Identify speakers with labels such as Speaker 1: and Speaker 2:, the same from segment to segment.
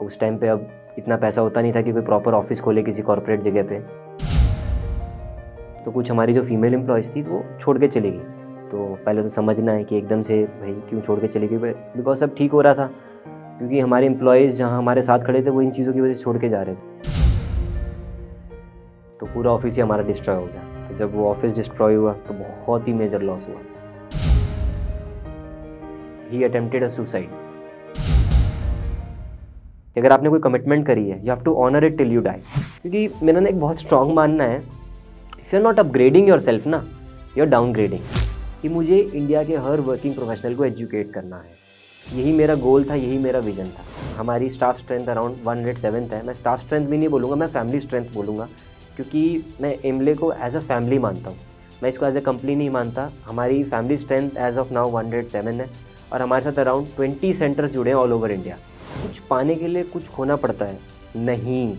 Speaker 1: उस टाइम पे अब इतना पैसा होता नहीं था कि कोई प्रॉपर ऑफ़िस खोले किसी कॉरपोरेट जगह पे। तो कुछ हमारी जो फीमेल एम्प्लॉयज़ थी, वो छोड़ के चली गई। तो पहले तो समझना है कि एकदम से भाई क्यों छोड़ के चली गई? बिकॉज़ सब ठीक हो रहा था, क्योंकि हमारे एम्प्लॉयज़ जहाँ हमारे साथ खड़े थे, वो इन चीज़ों की वजह से छोड़ के जा रहे थे। तो पूरा ऑफ़िस ही हमारा डिस्ट्रॉय हो गया। तो जब वो ऑफ़िस डिस्ट्रॉय हुआ तो बहुत ही मेजर लॉस हुआ। ही अटेम्प्टेड अ सुसाइड अगर आपने कोई कमिटमेंट करी है you have to honour it till you die क्योंकि मेरा ना एक बहुत स्ट्रॉन्ग मानना है if you are not upgrading yourself ना यू आर डाउनग्रेडिंग कि मुझे इंडिया के हर वर्किंग प्रोफेशनल को एजुकेट करना है. यही मेरा गोल था, यही मेरा विजन था. हमारी staff strength around one hundred seventh है. मैं स्टाफ स्ट्रेंथ भी नहीं बोलूँगा, मैं फैमिली स्ट्रेंथ बोलूँगा. क्योंकि मैं एमले को एज अ फैमिली मानता हूँ. मैं इसको एज अ कंपनी नहीं मानता. हमारी family strength as of now one hundred seven है. और हमारे साथ अराउंड ट्वेंटी सेंटर्स जुड़े हैं ऑल ओवर इंडिया कुछ पाने के लिए कुछ खोना पड़ता है। नहीं,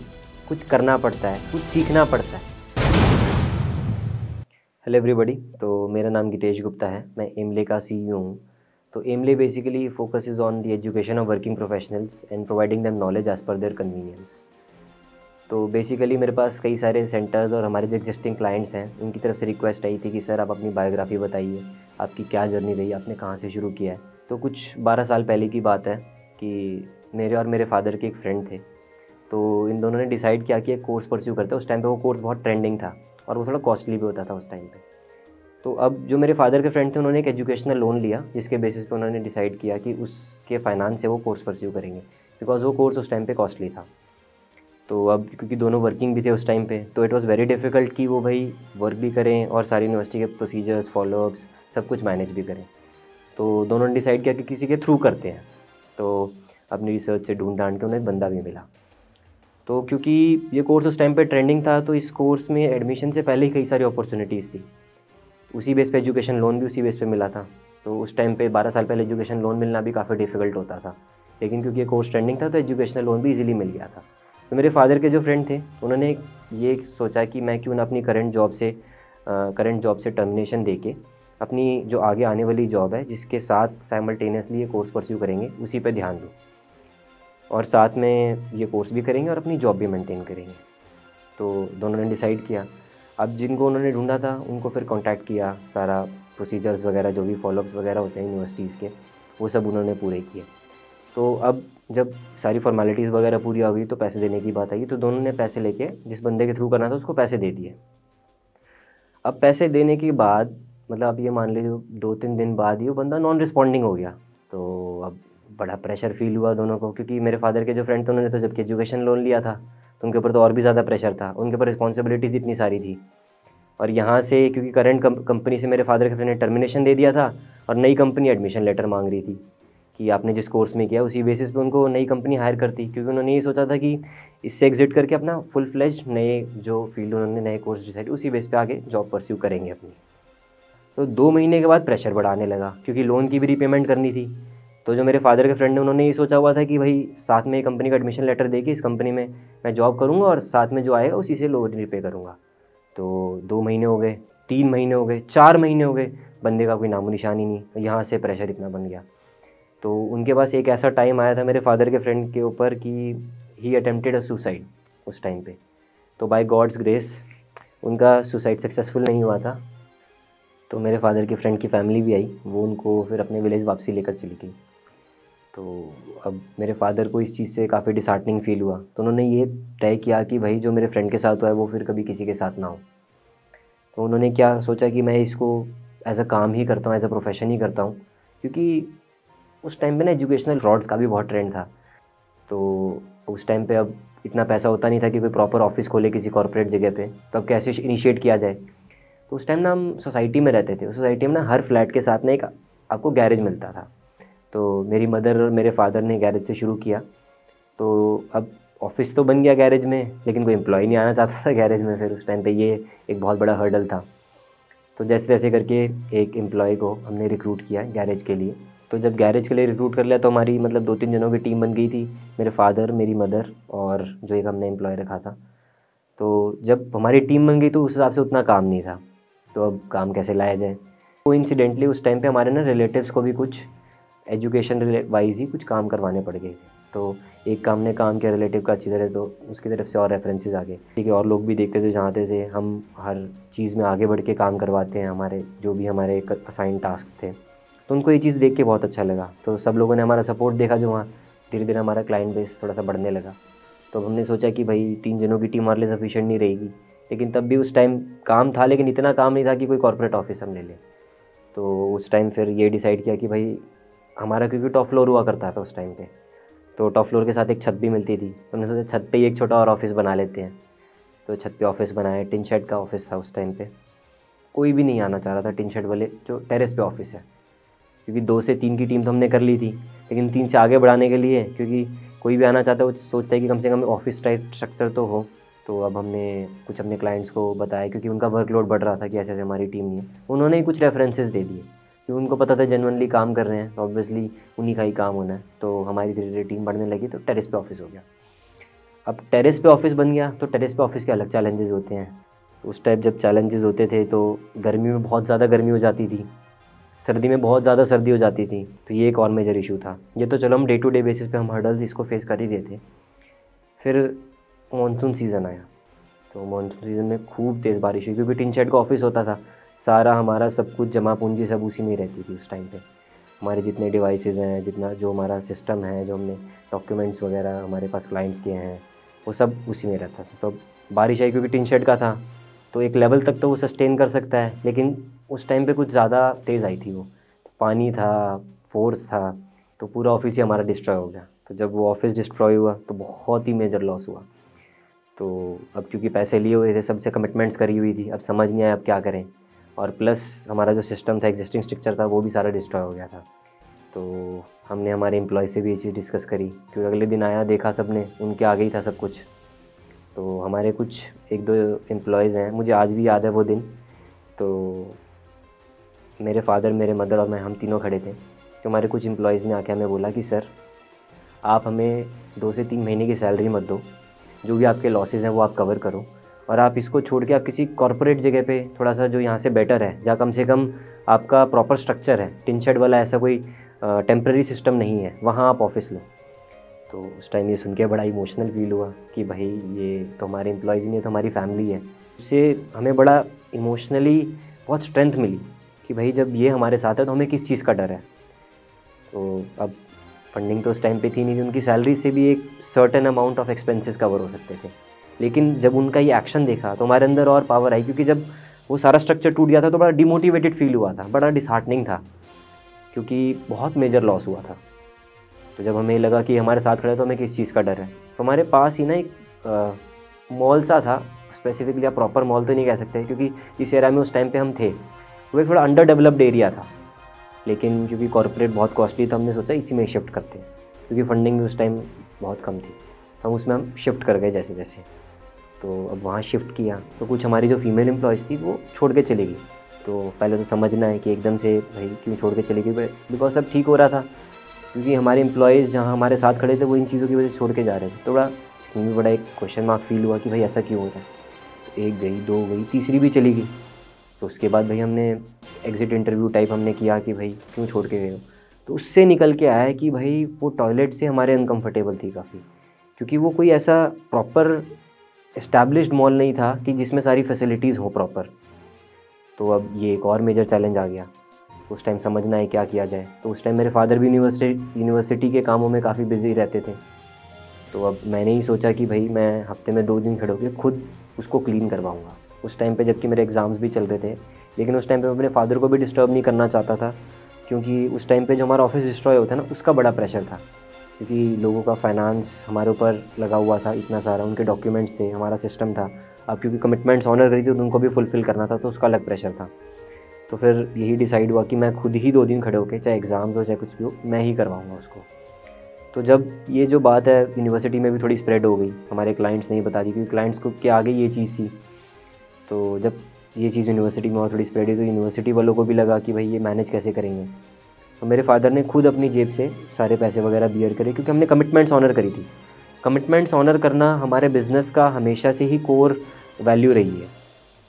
Speaker 1: कुछ करना पड़ता है, कुछ सीखना पड़ता है। हेलो एवरीबॉडी तो मेरा नाम गितेश गुप्ता है, मैं एमले का सी हूँ। तो एमले basically focus is on the education of working professionals and providing them knowledge as per their convenience तो बेसिकली मेरे पास कई सारे सेंटर्स और हमारे जो एग्जिस्टिंग क्लाइंट्स हैं, उनकी तरफ़ से रिक्वेस्ट आई थी कि सर आप अपनी बायोग्राफी बताइए, आपकी क्या जर्नी रही, आपने कहाँ से शुरू किया है? तो कुछ बारह साल पहले की बात है कि मेरे और मेरे फादर के एक फ्रेंड थे। तो इन दोनों ने डिसाइड किया कि एक कोर्स परस्यू करते उस टाइम पे वो कोर्स बहुत ट्रेंडिंग था और वो थोड़ा कॉस्टली भी होता था उस टाइम पे। तो अब जो मेरे फादर के फ्रेंड थे, उन्होंने एक एजुकेशनल लोन लिया, जिसके बेसिस पे उन्होंने डिसाइड किया कि उसके फाइनेंस से वो कोर्स परस्यू करेंगे। बिकॉज़ वो कोर्स उस टाइम पे कॉस्टली था। तो अब क्योंकि दोनों वर्किंग भी थे उस टाइम पे तो इट वाज़ वेरी डिफ़िकल्ट कि वो भाई वर्क भी करें और सारी यूनिवर्सिटी के प्रोसीजर्स फॉलोअप्स सब कुछ मैनेज भी करें। तो दोनों ने डिसाइड किया कि किसी के थ्रू करते हैं। तो अपनी रिसर्च से ढूंढ ढांड के उन्हें बंदा भी मिला। तो क्योंकि ये कोर्स उस टाइम पे ट्रेंडिंग था तो इस कोर्स में एडमिशन से पहले ही कई सारी अपॉर्चुनिटीज़ थी। उसी बेस पे एजुकेशन लोन भी उसी बेस पे मिला था। तो उस टाइम पे 12 साल पहले एजुकेशन लोन मिलना भी काफ़ी डिफ़िकल्ट होता था। लेकिन क्योंकि ये कोर्स ट्रेंडिंग था तो एजुकेशनल लोन भी इजीली मिल गया था। तो मेरे फादर के जो फ्रेंड थे, उन्होंने ये सोचा कि मैं क्यों ना अपनी करंट जॉब से करंट जॉब से टर्मिनेशन दे के अपनी जो आगे आने वाली जॉब है, जिसके साथ साइमल्टेनियसली ये कोर्स परस्यू करेंगे, उसी पर ध्यान दूँ। और साथ में ये कोर्स भी करेंगे और अपनी जॉब भी मेंटेन करेंगे। तो दोनों ने डिसाइड किया। अब जिनको उन्होंने ढूंढा था, उनको फिर कांटेक्ट किया। सारा प्रोसीजर्स वगैरह, जो भी फॉलोअप्स वगैरह होते हैं यूनिवर्सिटीज़ के, वो सब उन्होंने पूरे किए। तो अब जब सारी फॉर्मेलिटीज़ वगैरह पूरी हो गई तो पैसे देने की बात आई। तो दोनों ने पैसे लेके, जिस बंदे के थ्रू करना था, उसको पैसे दे दिए। अब पैसे देने के बाद मतलब आप ये मान लीजिए दो तीन दिन बाद ही वो बंदा नॉन रिस्पॉन्डिंग हो गया। तो अब बड़ा प्रेशर फील हुआ दोनों को, क्योंकि मेरे फादर के जो फ्रेंड थे, उन्होंने तो जबकि एजुकेशन लोन लिया था तो उनके ऊपर तो और भी ज़्यादा प्रेशर था। उनके ऊपर रिस्पॉन्सिबिलिटीज़ इतनी सारी थी। और यहाँ से, क्योंकि करंट कंपनी से मेरे फादर के फ्रेंड ने टर्मिनेशन दे दिया था, और नई कंपनी एडमिशन लेटर मांग रही थी, कि आपने जिस कोर्स में किया, उसी बेसिस पे उनको नई कंपनी हायर करती क्योंकि उन्होंने ये सोचा था कि इससे एग्जिट करके अपना फुल फ्लेज नए जो फ़ील्ड उन्होंने, नए कोर्स डिसाइड उसी बेस पे आगे जॉब परस्यू करेंगे अपनी। तो दो महीने के बाद प्रेशर बढ़ाने लगा, क्योंकि लोन की भी रीपेमेंट करनी थी। तो जो मेरे फादर के फ्रेंड ने उन्होंने ये सोचा हुआ था कि भाई, साथ में कंपनी का एडमिशन लेटर दे के इस कंपनी में मैं जॉब करूँगा और साथ में जो आएगा उसी से लोन रिपे करूँगा। तो दो महीने हो गए, तीन महीने हो गए, चार महीने हो गए, बंदे का कोई नामो निशान ही नहीं, यहाँ से प्रेशर इतना बन गया। तो उनके पास एक ऐसा टाइम आया था मेरे फादर के फ्रेंड के ऊपर कि ही अटेम्प्टेड अ सुसाइड उस टाइम पे। तो बाय गॉड्स ग्रेस उनका सुसाइड सक्सेसफुल नहीं हुआ था। तो मेरे फादर के फ्रेंड की फैमिली भी आई, वो उनको फिर अपने विलेज वापसी लेकर चली गई। तो अब मेरे फादर को इस चीज़ से काफ़ी डिसहार्टनिंग फील हुआ। तो उन्होंने ये तय किया कि भाई, जो मेरे फ्रेंड के साथ हुआ है, वो फिर कभी किसी के साथ ना हो। तो उन्होंने क्या सोचा कि मैं इसको एज अ काम ही करता हूँ एज अ प्रोफेशन ही करता हूँ। क्योंकि उस टाइम पे ना एजुकेशनल फ्रॉड्स का भी बहुत ट्रेंड था। तो उस टाइम पे अब इतना पैसा होता नहीं था कि कोई प्रॉपर ऑफ़िस खोले किसी कॉरपोरेट जगह पे। तो अब कैसे इनिशिएट किया जाए? तो उस टाइम ना हम सोसाइटी में रहते थे। सोसाइटी में ना हर फ्लैट के साथ ना एक आपको गैरेज मिलता था। तो मेरी मदर और मेरे फादर ने गैरेज से शुरू किया। तो अब ऑफ़िस तो बन गया गैरेज में, लेकिन कोई एम्प्लॉय नहीं आना चाहता था गैरेज में फिर उस टाइम पे ये एक बहुत बड़ा हर्डल था। तो जैसे जैसे करके एक एम्प्लॉय को हमने रिक्रूट किया गैरेज के लिए। तो जब गैरेज के लिए रिक्रूट कर लिया तो हमारी मतलब दो तीन जनों की टीम बन गई थी, मेरे फादर मेरी मदर और जो एक हमने एम्प्लॉय रखा था। तो जब हमारी टीम बन गई तो उस हिसाब से उतना काम नहीं था। तो अब काम कैसे लाया जाए? तो इंसिडेंटली उस टाइम पे हमारे ना रिलेटिव्स को भी कुछ एजुकेशन वाइज ही कुछ काम करवाने पड़ गए तो एक काम ने काम के रिलेटिव का अच्छी तरह तो उसकी तरफ़ से और रेफरेंसेस आ गए। ठीक है, और लोग भी देखते थे, चाहते थे, हम हर चीज़ में आगे बढ़ के काम करवाते हैं, हमारे, जो भी हमारे असाइन टास्क थे। तो उनको ये चीज़ देख के बहुत अच्छा लगा। तो सब लोगों ने हमारा सपोर्ट देखा, जो वहाँ धीरे धीरे हमारा क्लाइंट बेस थोड़ा सा बढ़ने लगा। तो हमने सोचा कि भाई, तीन जनों की टीम हमारे लिए सफिशेंट नहीं रहेगी। लेकिन तब भी उस टाइम काम था, लेकिन इतना काम नहीं था कि कोई कॉर्पोरेट ऑफ़िस हम ले लें। तो उस टाइम फिर ये डिसाइड किया कि भाई हमारा क्योंकि टॉप फ्लोर हुआ करता था उस टाइम पे। तो टॉप फ्लोर के साथ एक छत भी मिलती थी। तो हमने सोचा छत पे ही एक छोटा और ऑफ़िस बना लेते हैं। तो छत पे ऑफ़िस बनाया टिन शेड का ऑफ़िस था उस टाइम पे। कोई भी नहीं आना चाह रहा था टिन शेड वाले, जो टेरेस पे ऑफ़िस है। क्योंकि दो से तीन की टीम तो हमने कर ली थी। लेकिन तीन से आगे बढ़ाने के लिए, क्योंकि कोई भी आना चाहता है, वो सोचता है कि कम से कम ऑफ़िस टाइप स्ट्रक्चर तो हो। तो अब हमने कुछ अपने क्लाइंट्स को बताया, क्योंकि उनका वर्कलोड बढ़ रहा था कि ऐसे ऐसे हमारी टीम नहीं है। उन्होंने ही कुछ रेफरेंसेस दे दिए। क्योंकि उनको पता था जेनवनली काम कर रहे हैं तो ऑब्वियसली उन्हीं का ही काम होना है। तो हमारी धीरे धीरे टीम बढ़ने लगी तो टेरिस पे ऑफ़िस हो गया। अब टेरिस पे ऑफ़िस बन गया तो टेरिस पे ऑफ़िस के अलग चैलेंजेस होते हैं। उस टाइप जब चैलेंजेस होते थे तो गर्मी में बहुत ज़्यादा गर्मी हो जाती थी। सर्दी में बहुत ज़्यादा सर्दी हो जाती थी तो ये एक और मेजर इशू था। ये तो चलो हम डे टू डे बेसिस पे हम हर्डल्स इसको फेस कर ही रहे थे। फिर मानसून सीज़न आया। तो मानसून सीज़न में खूब तेज़ बारिश हुई, क्योंकि टिन शेड का ऑफ़िस होता था। सारा, हमारा सब कुछ जमा पूंजी सब उसी में रहती थी उस टाइम पे। हमारे जितने डिवाइसेस हैं, जितना जो हमारा सिस्टम है, जो हमने डॉक्यूमेंट्स वगैरह हमारे पास क्लाइंट्स के हैं, वो सब उसी में रहता था। तो बारिश आई क्योंकि टिन शेड का था तो एक लेवल तक तो वो सस्टेन कर सकता है, लेकिन उस टाइम पे कुछ ज़्यादा तेज़ आई थी वो। पानी था फोर्स था तो पूरा ऑफ़िस ही हमारा डिस्ट्रॉय हो गया। तो जब वो ऑफ़िस डिस्ट्रॉय हुआ तो बहुत ही मेजर लॉस हुआ। तो अब क्योंकि पैसे लिए हुए थे, सबसे कमिटमेंट्स करी हुई थी, अब समझ नहीं आया अब क्या करें। और प्लस हमारा जो सिस्टम था एग्जिस्टिंग स्ट्रक्चर था, वो भी सारा डिस्ट्रॉय हो गया था। तो हमने हमारे एम्प्लॉय से भी ये चीज़ डिस्कस करी, क्योंकि अगले दिन आया, देखा सबने उनके आगे ही था सब कुछ। तो हमारे कुछ एक दो एम्प्लॉयज़ हैं, मुझे आज भी याद है वो दिन। तो मेरे फादर मेरे मदर और मैं, हम तीनों खड़े थे। तो हमारे कुछ एम्प्लॉयज़ ने आके हमें बोला कि, सर, आप हमें दो से तीन महीने की सैलरी मत दो। जो भी आपके लॉसेज हैं, वो आप कवर करो। और आप इसको छोड़ के आप किसी कॉरपोरेट जगह पे थोड़ा सा जो यहाँ से बेटर है, जहाँ कम से कम आपका प्रॉपर स्ट्रक्चर है टिन शेड वाला ऐसा कोई टेम्प्रेरी सिस्टम नहीं है, वहाँ आप ऑफ़िस लो। तो उस टाइम ये सुन के बड़ा इमोशनल फील हुआ कि भाई ये तो हमारे एम्प्लॉयज़ नहीं है तो हमारी फैमिली है। उससे हमें बड़ा इमोशनली बहुत स्ट्रेंथ मिली कि भाई जब ये हमारे साथ है तो हमें किस चीज़ का डर है? तो अब फंडिंग तो उस टाइम पे थी नहीं थी उनकी सैलरी से भी एक certain amount of expenses cover हो सकते थे। लेकिन जब उनका ये एक्शन देखा तो हमारे अंदर और पावर आई, क्योंकि जब वो सारा स्ट्रक्चर टूट गया था तो बड़ा डिमोटिवेटेड फील हुआ था, बड़ा डिसहार्टनिंग था, क्योंकि बहुत मेजर लॉस हुआ था। तो जब हमें लगा कि हमारे साथ खड़े तो हमें किस चीज़ का डर है? तो हमारे पास ही ना एक मॉल सा था स्पेसिफिकली आप प्रॉपर मॉल तो नहीं कह सकते, क्योंकि इस एरिया में उस टाइम पे हम थे। वो एक थोड़ा अंडर डेवलप्ड एरिया था, लेकिन क्योंकि कॉरपोरेट बहुत कॉस्टली था, हमने सोचा इसी में शिफ्ट करते हैं, क्योंकि फंडिंग भी उस टाइम बहुत कम थी। हम उसमें हम शिफ्ट कर गए जैसे जैसे तो अब वहाँ शिफ्ट किया। तो कुछ हमारी जो फीमेल एम्प्लॉयज़ थी, वो छोड़ के चली गई। तो पहले तो समझना है कि एकदम से, भाई, क्यों छोड़ के चली गई? बिकॉज़ सब ठीक हो रहा था, क्योंकि हमारे एम्प्लॉयज़ जहाँ हमारे साथ खड़े थे, वो इन चीज़ों की वजह से छोड़ के जा रहे थे। थोड़ा इसमें भी बड़ा एक क्वेश्चन मार्क फील हुआ कि, भाई, ऐसा क्यों हो रहा है? एक गई, दो गई, तीसरी भी चली गई। तो उसके बाद भाई हमने एग्ज़िट इंटरव्यू टाइप हमने किया कि, भाई, क्यों छोड़ के गए हो? तो उससे निकल के आया कि, भाई, वो टॉयलेट से हमारे अनकम्फर्टेबल थी काफ़ी। क्योंकि वो कोई ऐसा प्रॉपर इस्टेब्लिश्ड मॉल नहीं था कि जिसमें सारी फैसिलिटीज़ हो प्रॉपर तो अब ये एक और मेजर चैलेंज आ गया। उस टाइम समझना है क्या किया जाए। तो उस टाइम मेरे फादर भी यूनिवर्सिटी यूनिवर्सिटी के कामों में काफ़ी बिज़ी रहते थे। तो अब मैंने ही सोचा कि भाई मैं हफ़्ते में दो दिन खड़े होकर खुद उसको क्लीन करवाऊँगा। उस टाइम पे जबकि मेरे एग्ज़ाम्स भी चल रहे थे। लेकिन उस टाइम पे मैं अपने फादर को भी डिस्टर्ब नहीं करना चाहता था। क्योंकि उस टाइम पे जो हमारा ऑफ़िस डिस्ट्रॉय होता है ना, उसका बड़ा प्रेशर था। क्योंकि लोगों का फाइनेंस हमारे ऊपर लगा हुआ था, इतना सारा। उनके डॉक्यूमेंट्स थे, हमारा सिस्टम था। अब क्योंकि कमिटमेंट्स ऑनर करी थी तो उनको भी फुलफ़िल करना था तो उसका अलग प्रेशर था। तो फिर यही डिसाइड हुआ कि मैं खुद ही दो दिन खड़े होकर चाहे एग्ज़ाम्स हो, चाहे कुछ भी हो, मैं ही करवाऊँगा उसको। तो जब ये जो बात है यूनिवर्सिटी में भी थोड़ी स्प्रेड हो गई। हमारे क्लाइंट्स ने नहीं बता दी, क्योंकि क्लाइंट्स को के आगे ये चीज़ थी। तो जब ये चीज़ यूनिवर्सिटी में और थोड़ी स्प्रेड हुई तो यूनिवर्सिटी वालों को भी लगा कि भाई, ये मैनेज कैसे करेंगे? तो मेरे फादर ने खुद अपनी जेब से सारे पैसे वगैरह बियर करे क्योंकि हमने कमिटमेंट्स ऑनर करी थी। कमिटमेंट्स ऑनर करना हमारे बिज़नेस का हमेशा से ही कोर वैल्यू रही है।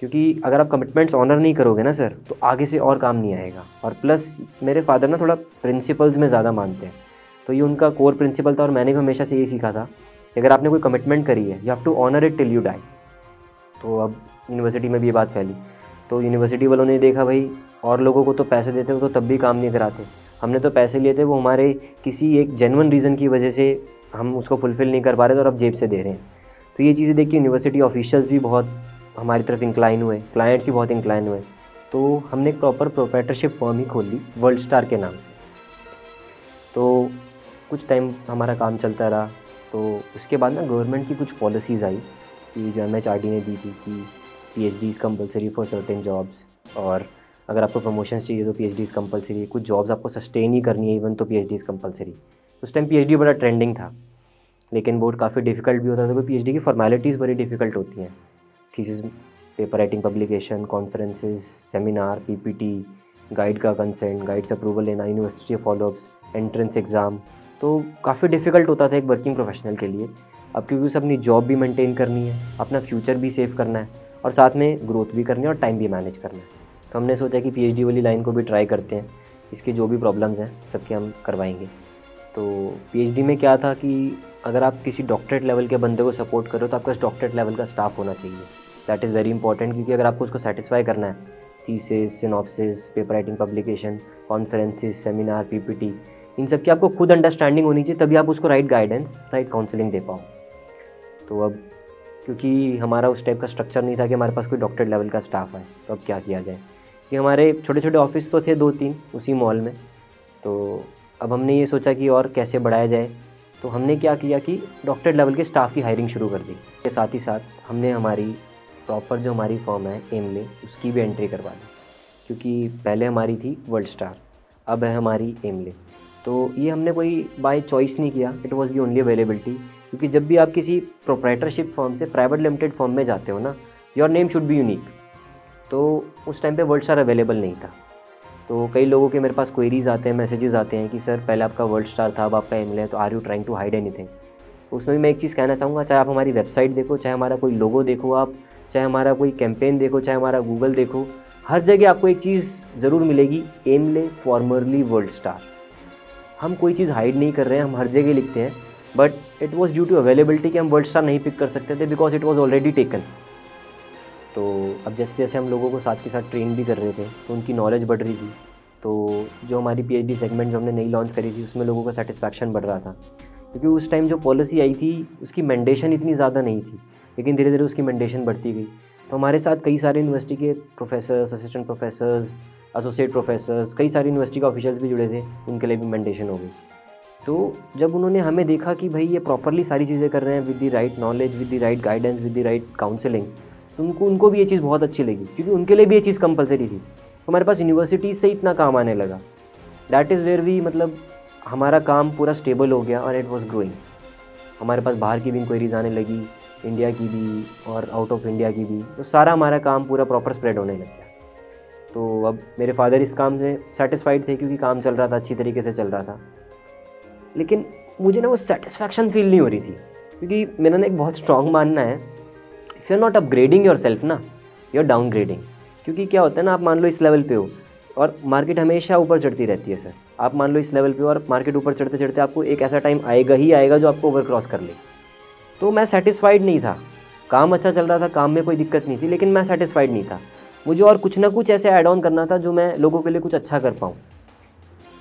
Speaker 1: क्योंकि अगर आप कमिटमेंट्स ऑनर नहीं करोगे ना सर तो आगे से और काम नहीं आएगा। और प्लस मेरे फादर ना थोड़ा प्रिंसिपल्स में ज़्यादा मानते हैं। तो ये उनका कोर प्रिंसिपल था और मैंने भी हमेशा से यही सीखा था कि अगर आपने कोई कमिटमेंट करी है you have to honour it till you die तो अब यूनिवर्सिटी में भी ये बात फैली। तो यूनिवर्सिटी वालों ने देखा, भाई, और लोगों को तो पैसे देते हो तो तब भी काम नहीं कराते। हमने तो पैसे लिए थे, वो हमारे किसी एक जेनवन रीज़न की वजह से हम उसको फुलफ़िल नहीं कर पा रहे थे और अब जेब से दे रहे हैं। तो ये चीज़ें देख के यूनिवर्सिटी ऑफिशियल्स भी बहुत हमारी तरफ़ इंक्लाइन हुए क्लाइंट्स भी बहुत इंक्लाइन हुए। तो हमने एक प्रॉपर प्रोप्राइटरशिप फॉर्म ही खोल ली वर्ल्ड स्टार के नाम से। तो कुछ टाइम हमारा काम चलता रहा तो उसके बाद ना गवर्नमेंट की कुछ पॉलिसीज़ आई कि जो एम एच आर डी ने दी थी कि P H D is compulsory for certain jobs और अगर आपको प्रमोशन चाहिए तो P H D is compulsory कुछ जॉब्स आपको सस्टेन ही करनी है इवन तो P H D is compulsory उस टाइम पी एच डी बड़ा ट्रेंडिंग था, लेकिन बोर्ड काफ़ी डिफ़िकल्ट भी होता था, क्योंकि पी एच डी की फॉर्मेलिटीज़ बड़ी डिफ़िकल्ट होती हैं. Thesis paper writing publication conferences seminar P P T guide का कंसेंट गाइड से अप्रूवल लेना यूनिवर्सिटी फॉलोअप्स एंट्रेंस एग्ज़ाम तो काफ़ी डिफ़िकल्ट होता था एक वर्किंग प्रोफेशनल के लिए. अब क्योंकि उसे अपनी जॉब भी मेंटेन करनी है, अपना फ्यूचर भी सेव करना है और साथ में ग्रोथ भी करनी है और टाइम भी मैनेज करना है। तो हमने सोचा कि पीएचडी वाली लाइन को भी ट्राई करते हैं। इसके जो भी प्रॉब्लम्स हैं, सबके हम करवाएँगे। तो पीएचडी में क्या था कि अगर आप किसी डॉक्टरेट लेवल के बंदे को सपोर्ट करो तो आपका डॉक्टरेट लेवल का स्टाफ होना चाहिए। दैट इज़ वेरी इंपॉर्टेंट क्योंकि अगर आपको उसको सेटिस्फाई करना है thesis synopsis paper writing publication conferences seminar PPT इन सब की आपको खुद अंडरस्टैंडिंग होनी चाहिए, तभी आप उसको राइट गाइडेंस राइट काउंसलिंग दे पाओ। तो अब क्योंकि हमारा उस टाइप का स्ट्रक्चर नहीं था कि हमारे पास कोई डॉक्टर लेवल का स्टाफ है तो अब क्या किया जाए? कि हमारे छोटे छोटे ऑफ़िस तो थे दो तीन उसी मॉल में। तो अब हमने ये सोचा कि और कैसे बढ़ाया जाए? तो हमने क्या किया कि डॉक्टर लेवल के स्टाफ की हायरिंग शुरू कर दी। के साथ ही साथ हमने हमारी प्रॉपर जो हमारी फॉर्म है एमले उसकी भी एंट्री करवा दी। क्योंकि पहले हमारी थी वर्ल्ड स्टार अब है हमारी एमले तो ये हमने कोई बाय चॉइस नहीं किया। It was the only availability क्योंकि जब भी आप किसी प्रोप्राइटरशिप फॉर्म से प्राइवेट लिमिटेड फॉर्म में जाते हो ना your name should be unique तो उस टाइम पे वर्ल्ड स्टार अवेलेबल नहीं था। तो कई लोगों के मेरे पास क्वेरीज आते हैं मैसेजेस आते हैं कि, सर, पहले आपका वर्ल्ड स्टार था, अब आपका एम है तो are you trying to hide anything उसमें भी मैं एक चीज़ कहना चाहूँगा, चाहे आप हमारी वेबसाइट देखो, चाहे हमारा कोई लोगो देखो आप, चाहे हमारा कोई कैंपेन देखो, चाहे हमारा गूगल देखो, हर जगह आपको एक चीज़ ज़रूर मिलेगी एमले फॉर्मरली वर्ल्ड स्टार हम कोई चीज़ हाइड नहीं कर रहे हैं, हम हर जगह लिखते हैं। But it was due to availability कि हम वर्ल्ड स्टार नहीं पिक कर सकते थे because it was already taken तो अब जैसे जैसे हम लोगों को साथ के साथ ट्रेन भी कर रहे थे तो उनकी नॉलेज बढ़ रही थी। तो जो हमारी पीएचडी सेगमेंट जो हमने नई लॉन्च करी थी, उसमें लोगों का सेटिस्फैक्शन बढ़ रहा था। क्योंकि उस टाइम जो पॉलिसी आई थी, उसकी मैंडेशन इतनी ज़्यादा नहीं थी, लेकिन धीरे धीरे उसकी मैंडेशन बढ़ती गई। तो हमारे साथ कई सारे यूनिवर्सिटी के professors assistant professors associate professors कई सारी यूनिवर्सिटी के ऑफिशियल्स भी जुड़े थे, उनके लिए भी मैंडेशन हो गई। तो जब उन्होंने हमें देखा कि भाई ये प्रॉपरली सारी चीज़ें कर रहे हैं with the right knowledge with the right guidance with the right counselling तो उनको उनको भी ये चीज़ बहुत अच्छी लगी, क्योंकि उनके लिए भी ये चीज़ कंपलसरी थी। हमारे पास यूनिवर्सिटीज़ से इतना काम आने लगा। दैट इज़ वेयर वी मतलब हमारा काम पूरा स्टेबल हो गया और इट वॉज़ ग्रोइंग हमारे पास बाहर की भी इंक्वायरीज आने लगी इंडिया की भी और आउट ऑफ़ इंडिया की भी तो सारा हमारा काम पूरा प्रॉपर स्प्रेड होने लग गया। तो अब मेरे फादर इस काम से सेटिस्फाइड थे क्योंकि काम चल रहा था, अच्छी तरीके से चल रहा था। लेकिन मुझे ना वो सेटिस्फैक्शन फील नहीं हो रही थी, क्योंकि मेरा ना एक बहुत स्ट्रॉन्ग मानना है if you are not upgrading yourself ना यू आर डाउन ग्रेडिंग क्योंकि क्या होता है ना, आप मान लो इस लेवल पे हो, और मार्केट हमेशा ऊपर चढ़ती रहती है सर आप मान लो इस लेवल पे हो और मार्केट ऊपर चढ़ते चढ़ते आपको एक ऐसा टाइम आएगा ही आएगा जो आपको ओवर क्रॉस कर ले. तो मैं सेटिस्फाइड नहीं था. काम अच्छा चल रहा था, काम में कोई दिक्कत नहीं थी, लेकिन मैं सेटिस्फाइड नहीं था. मुझे और कुछ ना कुछ ऐसे ऐड ऑन करना था जो मैं लोगों के लिए कुछ अच्छा कर पाऊँ.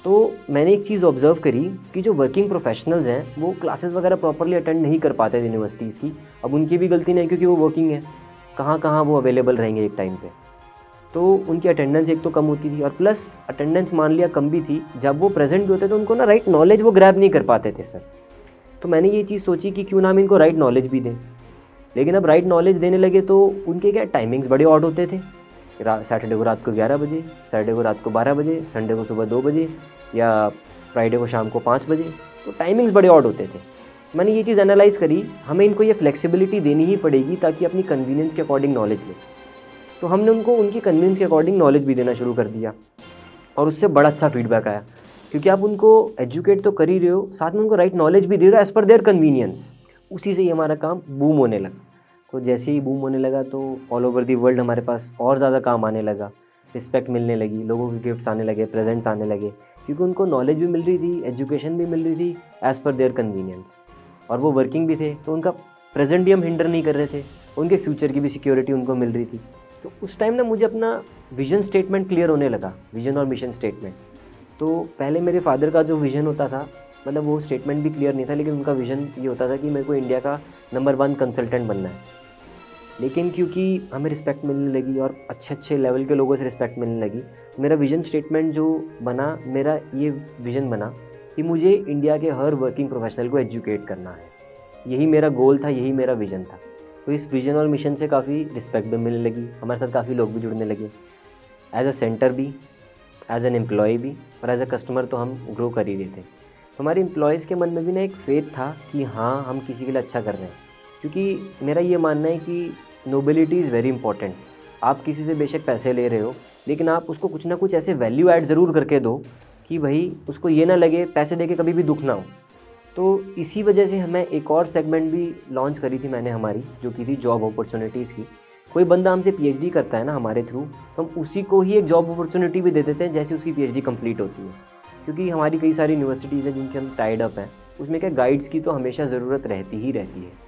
Speaker 1: तो मैंने एक चीज़ ऑब्ज़र्व करी कि जो वर्किंग प्रोफेशनल्स हैं, वो क्लासेस वगैरह प्रॉपरली अटेंड नहीं कर पाते यूनिवर्सिटीज़ की। अब उनकी भी गलती नहीं, क्योंकि वो वर्किंग है। कहाँ कहाँ वो अवेलेबल रहेंगे एक टाइम पे? तो उनकी अटेंडेंस एक तो कम होती थी और प्लस अटेंडेंस मान लिया कम भी थी। जब वो प्रेजेंट भी होते तो उनको ना राइट नॉलेज वो ग्रैब नहीं कर पाते थे सर तो मैंने ये चीज़ सोची कि क्यों ना हम इनको राइट नॉलेज भी दें। लेकिन अब राइट नॉलेज देने लगे तो उनके क्या टाइमिंग्स बड़े ऑड होते थे। सैटरडे को रात को ग्यारह बजे सैटरडे को रात को बारह बजे संडे को सुबह दो बजे या फ्राइडे को शाम को पाँच बजे। तो टाइमिंग्स बड़े ऑड होते थे। मैंने ये चीज़ एनालाइज करी, हमें इनको ये फ्लेक्सिबिलिटी देनी ही पड़ेगी ताकि अपनी कन्वीनियंस के अकॉर्डिंग नॉलेज लें। तो हमने उनको, उनकी कन्वीनियंस के अकॉर्डिंग नॉलेज भी देना शुरू कर दिया। और उससे बड़ा अच्छा फीडबैक आया। क्योंकि आप उनको एजुकेट तो कर ही रहे हो, साथ में उनको राइट नॉलेज भी दे रहे हो एज़ पर देयर कन्वीनियंस उसी से ही हमारा काम बूम होने लगा। तो जैसे ही बूम होने लगा तो ऑल ओवर दी वर्ल्ड हमारे पास और ज़्यादा काम आने लगा। रिस्पेक्ट मिलने लगी, लोगों के गिफ्ट्स आने लगे प्रेजेंट्स आने लगे, क्योंकि उनको नॉलेज भी मिल रही थी एजुकेशन भी मिल रही थी एज़ पर देयर कन्वीनियंस और वो वर्किंग भी थे तो उनका प्रेजेंट भी हम हिंडर नहीं कर रहे थे, उनके फ्यूचर की भी सिक्योरिटी उनको मिल रही थी। तो उस टाइम ना मुझे अपना विजन स्टेटमेंट क्लियर होने लगा विजन और मिशन स्टेटमेंट तो पहले मेरे फादर का जो विज़न होता था मतलब वो स्टेटमेंट भी क्लियर नहीं था, लेकिन उनका विज़न ये होता था कि मेरे को इंडिया का नंबर वन कंसल्टेंट बनना है। लेकिन क्योंकि हमें रिस्पेक्ट मिलने लगी और अच्छे अच्छे लेवल के लोगों से रिस्पेक्ट मिलने लगी, मेरा विज़न स्टेटमेंट जो बना, मेरा ये विज़न बना कि मुझे इंडिया के हर वर्किंग प्रोफेशनल को एजुकेट करना है। यही मेरा गोल था, यही मेरा विज़न था। तो इस विज़न और मिशन से काफ़ी रिस्पेक्ट भी मिलने लगी, हमारे साथ काफ़ी लोग भी जुड़ने लगे। एज अ सेंटर भी एज एन एम्प्लॉय भी, और एज अ कस्टमर तो हम ग्रो कर ही रहे थे। हमारे एम्प्लॉयज़ के मन में भी ना एक फेथ था कि हाँ हम किसी के लिए अच्छा कर रहे हैं। क्योंकि मेरा ये मानना है कि नोबिलिटी इज़ वेरी इंपॉर्टेंट आप किसी से बेशक पैसे ले रहे हो, लेकिन आप उसको कुछ ना कुछ ऐसे वैल्यू ऐड ज़रूर करके दो कि भाई उसको ये ना लगे, पैसे दे के कभी भी दुख ना हो। तो इसी वजह से हमें एक और सेगमेंट भी लॉन्च करी थी मैंने हमारी, जो की थी जॉब अपॉर्चुनिटीज़ की। कोई बंदा हमसे पीएचडी करता है ना हमारे थ्रू तो हम उसी को ही एक जॉब अपॉर्चुनिटी भी दे देते हैं, जैसे उसकी पीएचडी कंप्लीट होती है। क्योंकि हमारी कई सारी यूनिवर्सिटीज़ हैं जिनके हम टाइड अप हैं, उसमें क्या गाइड्स की तो हमेशा ज़रूरत रहती ही रहती है।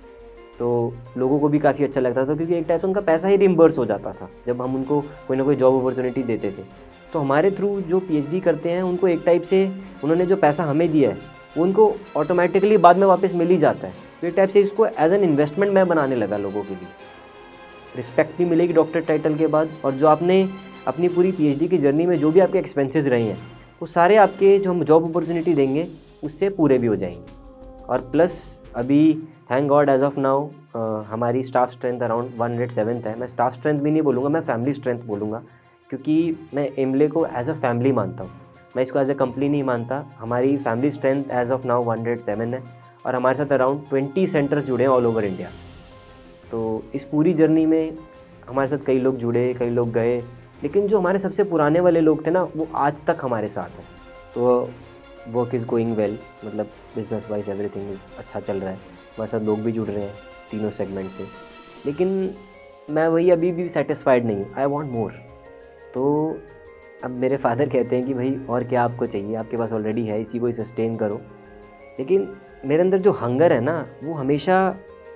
Speaker 1: तो लोगों को भी काफ़ी अच्छा लगता था, क्योंकि एक टाइप से उनका पैसा ही रिम्बर्स हो जाता था, जब हम उनको कोई ना कोई जॉब अपॉर्चुनिटी देते थे। तो हमारे थ्रू जो पीएचडी करते हैं, उनको एक टाइप से उन्होंने जो पैसा हमें दिया है, वो उनको ऑटोमेटिकली बाद में वापस मिल ही जाता है। तो एक टाइप से इसको एज एन इन्वेस्टमेंट मैं बनाने लगा लोगों के लिए। रिस्पेक्ट भी मिलेगी डॉक्टर टाइटल के बाद, और जो आपने अपनी पूरी पीएचडी की जर्नी में जो भी आपके एक्सपेंसेस रहे हैं, वो सारे आपके जो हम जॉब अपॉर्चुनिटी देंगे, उससे पूरे भी हो जाएँगे। और प्लस अभी thank God as of now हमारी staff strength around one hundred seventh है। मैं स्टाफ स्ट्रेंथ भी नहीं बोलूँगा, मैं फैमिली स्ट्रेंथ बोलूँगा, क्योंकि मैं एमले को एज अ फैमिली मानता हूँ। मैं इसको एज अ कंपनी नहीं मानता। हमारी family strength as of now one hundred seven है और हमारे साथ अराउंड ट्वेंटी सेंटर्स जुड़े हैं ऑल ओवर इंडिया तो इस पूरी जर्नी में हमारे साथ कई लोग जुड़े, कई लोग गए, लेकिन जो हमारे सबसे पुराने वाले लोग थे ना, वो आज तक हमारे साथ हैं। तो वर्क इज़ गोइंग वेल मतलब बिज़नेस वाइज एवरीथिंग अच्छा चल रहा है। हमारे साथ लोग भी जुड़ रहे हैं तीनों सेगमेंट से। लेकिन मैं वही अभी भी सेटिस्फाइड नहीं हूँ। आई वॉन्ट मोर तो अब मेरे फादर कहते हैं कि भाई और क्या आपको चाहिए? आपके पास ऑलरेडी है इसी को ही सस्टेन करो। लेकिन मेरे अंदर जो हंगर है ना वो हमेशा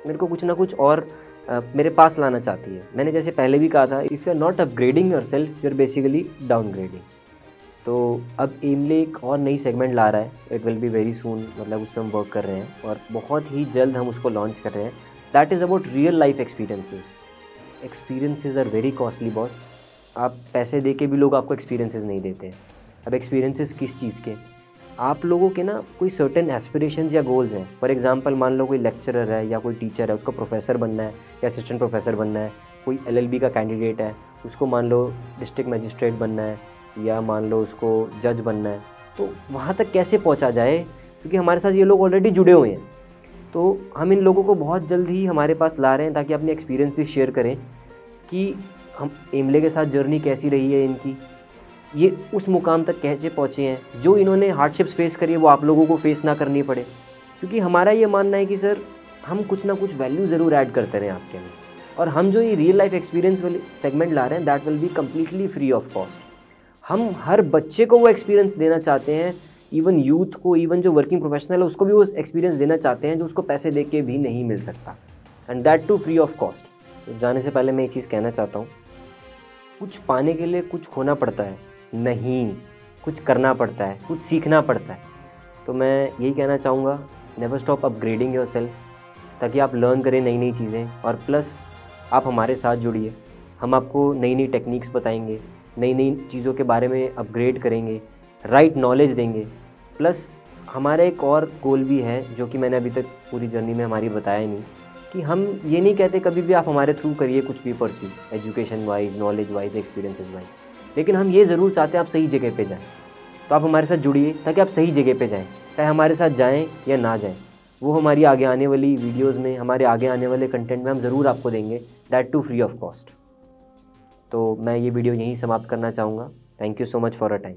Speaker 1: मेरे को कुछ ना कुछ और आ, मेरे पास लाना चाहती है। मैंने जैसे पहले भी कहा था if you are not upgrading yourself you are basically downgrading तो अब एमले एक और नई सेगमेंट ला रहा है। It will be very soon मतलब उस पर हम वर्क कर रहे हैं और बहुत ही जल्द हम उसको लॉन्च कर रहे हैं। That is about real life experiences experiences are very costly boss आप पैसे दे के भी लोग आपको एक्सपीरियंसेस नहीं देते अब एक्सपीरियंसेस किस चीज़ के? आप लोगों के ना कोई सर्टेन एस्पिरेशंस या गोल्स हैं। फॉर एग्जांपल मान लो कोई लेक्चरर है या कोई टीचर है, उसको प्रोफेसर बनना है या असिस्टेंट प्रोफेसर बनना है, कोई एलएलबी का कैंडिडेट है, उसको मान लो डिस्ट्रिक्ट मजिस्ट्रेट बनना है या मान लो उसको जज बनना है तो वहाँ तक कैसे पहुँचा जाए? क्योंकि हमारे साथ ये लोग ऑलरेडी जुड़े हुए हैं। तो हम इन लोगों को बहुत जल्द ही हमारे पास ला रहे हैं ताकि अपनी एक्सपीरियंसेस शेयर करें कि हम एमले के साथ जर्नी कैसी रही है इनकी। ये उस मुकाम तक कैसे पहुँचे हैं? जो इन्होंने हार्डशिप्स फेस करी है, वो आप लोगों को फेस ना करनी पड़े। क्योंकि हमारा ये मानना है कि सर, हम कुछ ना कुछ वैल्यू ज़रूर ऐड करते रहें आपके अंदर। और हम जो ये रियल लाइफ एक्सपीरियंस वाले सेगमेंट ला रहे हैं that will be completely free of cost हम हर बच्चे को वो एक्सपीरियंस देना चाहते हैं इवन यूथ को इवन जो वर्किंग प्रोफेशनल है, उसको भी वो एक्सपीरियंस देना चाहते हैं जो उसको पैसे दे के भी नहीं मिल सकता। And that too free of cost जाने से पहले मैं एक चीज़ कहना चाहता हूँ। कुछ पाने के लिए कुछ खोना पड़ता है, नहीं, कुछ करना पड़ता है, कुछ सीखना पड़ता है। तो मैं यही कहना चाहूँगा never stop upgrading yourself ताकि आप लर्न करें नई नई चीज़ें, और प्लस आप हमारे साथ जुड़िए। हम आपको नई नई टेक्निक्स बताएँगे। नई नई चीज़ों के बारे में अपग्रेड करेंगे राइट नॉलेज देंगे। प्लस हमारा एक और गोल भी है, जो कि मैंने अभी तक पूरी जर्नी में हमारी बताया नहीं, कि हम ये नहीं कहते कभी भी आप हमारे थ्रू करिए कुछ भी pursue education wise knowledge wise experiences wise लेकिन हम ये ज़रूर चाहते हैं आप सही जगह पे जाएँ। तो आप हमारे साथ जुड़िए, ताकि आप सही जगह पे जाएँ, चाहे हमारे साथ जाएँ या ना जाएँ। वो हमारी आगे आने वाली वीडियोस में, हमारे आगे आने वाले कंटेंट में हम ज़रूर आपको देंगे। That too free of cost तो मैं ये वीडियो यहीं समाप्त करना चाहूँगा। Thank you so much for a time